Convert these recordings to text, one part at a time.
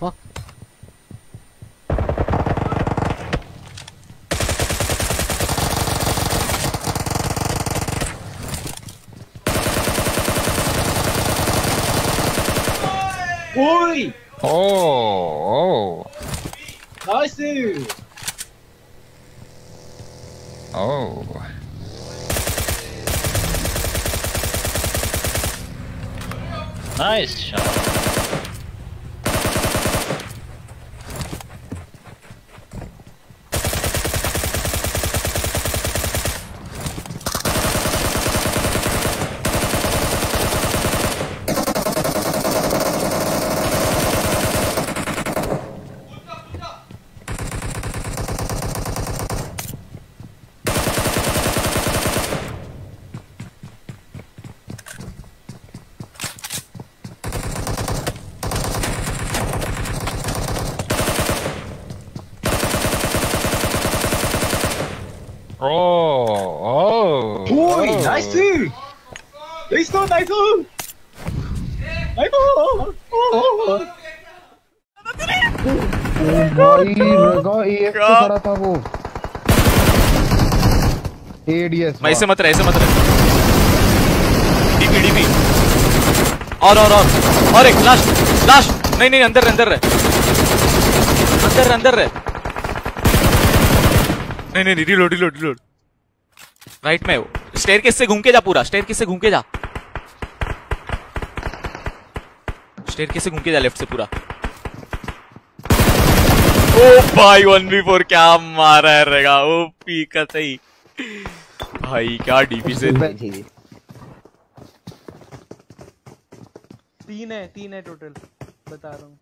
fuck? Oi! Oh, oh, Nice! oh. Nice shot. Oh, oh. Oi! oh. Nice! Nice! Nice! Nice! भाई लगा एक पे खड़ा था वो एडीएस मैं ऐसे मत रहे ऐसे मत रहे डीपी डीपी और और और और एक लास्ट लास्ट नहीं नहीं अंदर अंदर रहे अंदर अंदर रहे नहीं नहीं रिलोड रिलोड रिलोड राइट में स्टेयर केस से घूम के जा पूरा स्टेयर केस से घूम के जा. स्टेयर केस से घूम के जा लेफ़्ट से पूरा. ओ भाई वन बी फोर क्या मारा है रेगा ओ पी का सही. भाई क्या डीपी से. तीन है तीन है टोटल बता रहा हूँ.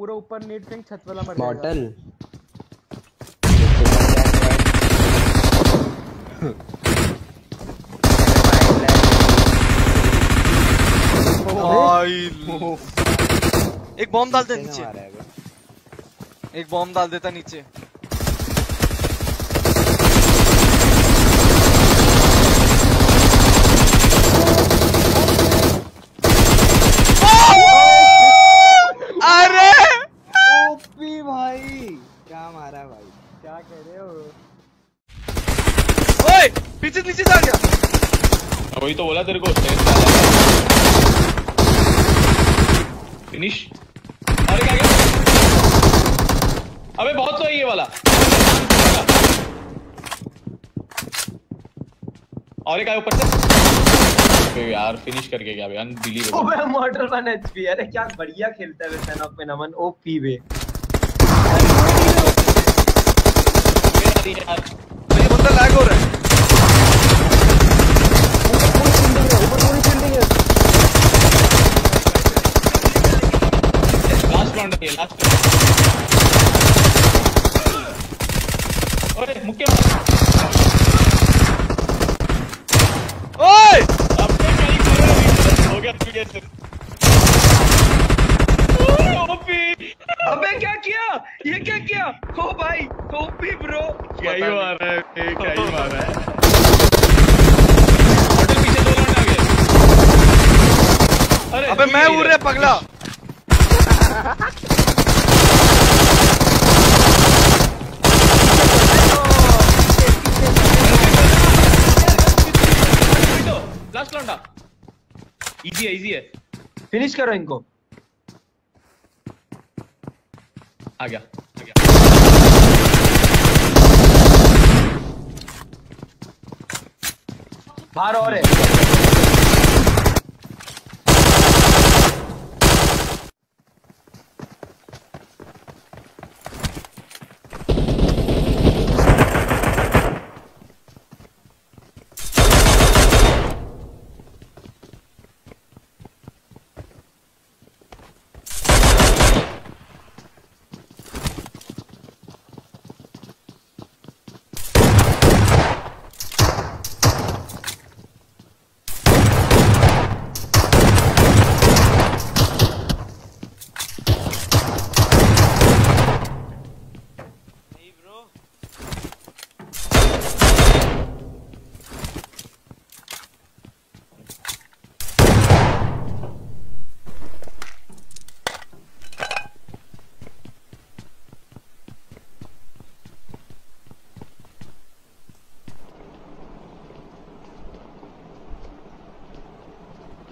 पूरा ऊपर नेट सिंह छत वाला मर। बॉटल एक बॉम्ब डाल दे नीचे। एक बॉम्ब डाल देता नीचे अरे ओपी भाई क्या मारा भाई क्या कह रहे हो ओए पीछे नीचे से आ गया। वही तो बोला तेरे को। फिनिश अरे क्या गया अबे बहुत सही ये वाला। और एक आया ऊपर से। अबे यार फिनिश करके गया। अनबिलीवेबल ओबे मॉडल वन एचपी अरे क्या बढ़िया खेलता है सन ऑफ़ नमन। ओपी बे यार ये बंदा लैग हो रहा है लास्ट है लास्ट अरे मुक्के ओए अब तो क्या ही करोगे हो गया क्लियर ओपी अबे क्या किया ये क्या किया ओ भाई ओपी ब्रो मार रहा है क्या मार रहा है। होटल पीछे दो राउंड आ गए अरे अबे मैं उड़ रहा। पगला। लास्ट इजी है इजी है। फिनिश करो इनको। आ गया। बाहर और है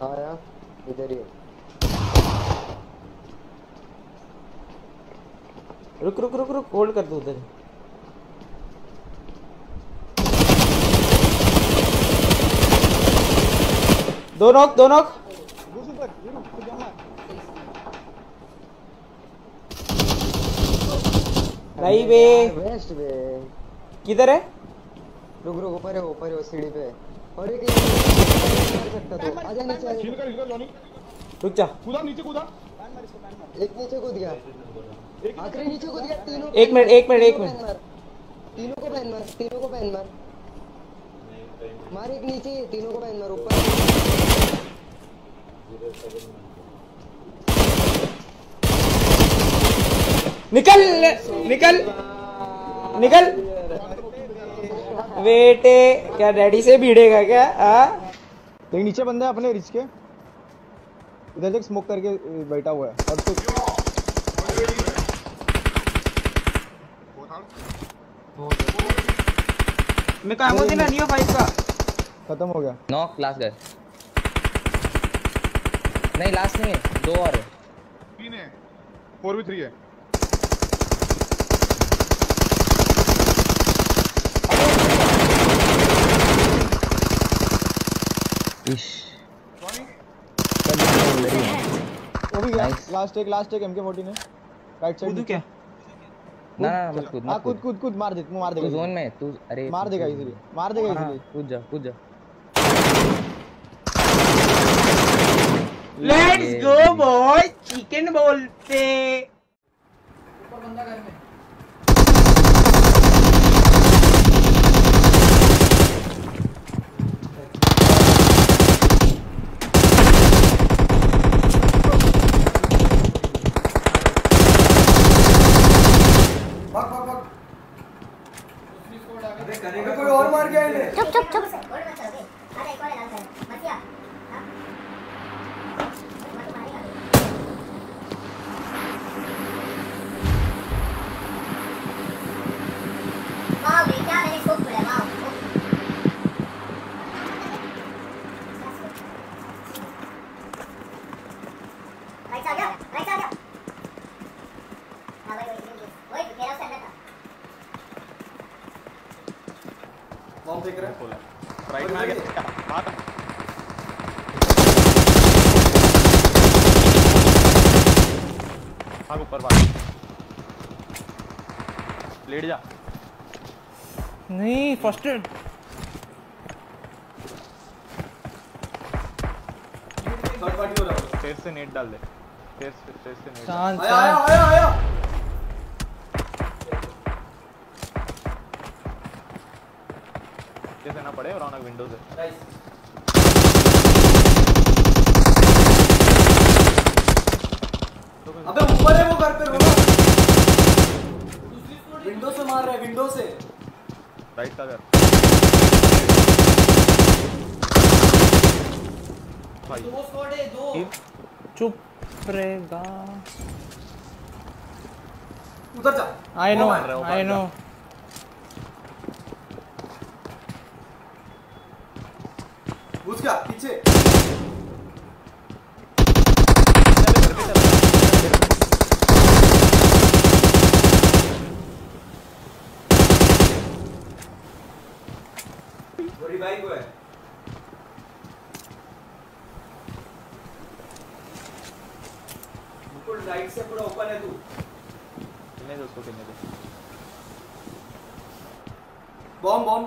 आया इधर ही रुक रुक रुक रुक होल्ड कर दो उधर। दो नॉक दो नॉक नहीं बे वेस्ट बे किधर है? रुक रुक ऊपर है ऊपर है वो सीढ़ी पे। और एक मार सकता तो आजा नीचे हिल कर हिल कर जॉनी रुक जा। कूदा नीचे कूदा। एक नीचे कूद गया। आखिरी नीचे कूद गया तीनों एक मिनट एक मिनट एक मिनट। तीनों को पहन मार तीनों को पहन मार। मार एक नीचे तीनों को पहन मार ऊपर। निकल निकल निकल। बेटे क्या डैडी से भिड़ेगा क्या? आ? देख नीचे बंदा है अपने रिच के। इधर देख स्मोक करके बैठा हुआ है। और तो मैं काम होती ना नियो फाइव का। खत्म हो गया। नॉक लास्ट गए नहीं लास्ट नहीं है दो और है। तीन है फोर भी थ्री है। वो भी गया लास्ट एक लास्ट एक एमके 14 है राइट साइड कूदू क्या? ना ना मत कूद हाँ मत कूद कूद। कूद कूद मार दे तू मार देगा जोन में तू अरे मार देगा इजीली मार देगा हाँ, इजीली कूद जा कूद जा। लेट्स गो बॉय चिकन बोलते। चुप चुप चुप अरे एक और डाल कर मत किया वाओ ये क्या मैंने स्कोप खोला वाओ राइट आ गया राइट आ गया हाँ भाई वही वही वही मेरा उसके अंदर था राइट में आ गया हाँ। भाग ऊपर भाग। लेट जा। नहीं फ़र्स्ट एड फिर से नेट डाल दे। फिर से फिर से नेट डाल। शांत। शांत पड़े रौनक विंडो से अबे ऊपर है वो घर पे रोना विंडो से मार रहा है विंडो से। राइट का कर भाई। दो स्क्वाड है दो। चुप रहेगा। उधर जा। आई नो है, आई नो घुस गया पीछे रिवाइव हुआ है। बिल्कुल राइट से पूरा ओपन है तू। कितने दे उसको कितने दे। बॉम्ब बॉम्ब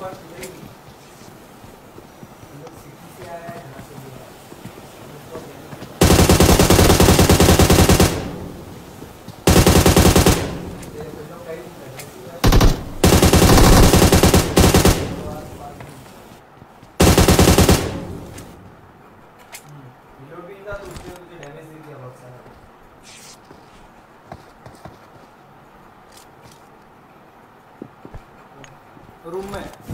फ़र्स्ट मिलेगी सिटी से आया है यहाँ से मिला है रूम में।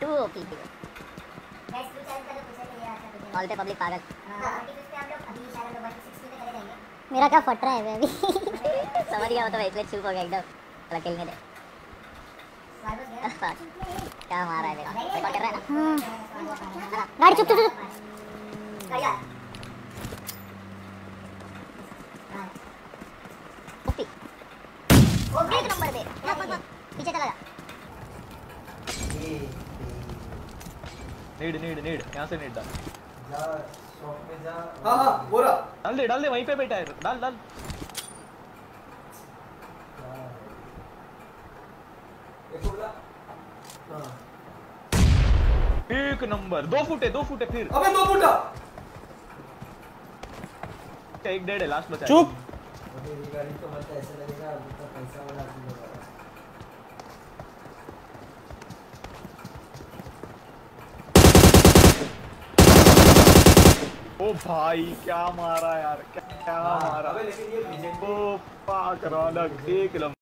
टू ओपी ऑल पे पब्लिक पागल हाँ आर्टिकल्स पे हम लोग अभी शायद हम लोग 160 पे चले मेरा क्या फट रहा है मैं अभी? समझ गया मतलब इसलिए चुप हो गया एकदम। चला खेल में दे क्या मारा है मेरा? रिकॉर्ड कर रहा है ना? गाड़ी चुप चुप चुप। गाड़ी आ ओपी। ओपी। नंबर बस पीछे चला जा। Need need need. यहाँ से नीड डाल. हाँ हाँ बोरा डाल दे डाल दे वहीं पे बैठा है. डाल डाल. एक नंबर. दो फुट है दो फुट है फिर. अबे दो फुटा. एक डेढ़ है लास्ट बचा है। चुप. ओ भाई क्या मारा यार क्या क्या मारा? अबे लेकिन ये ओ पाक रौनक एक नंबर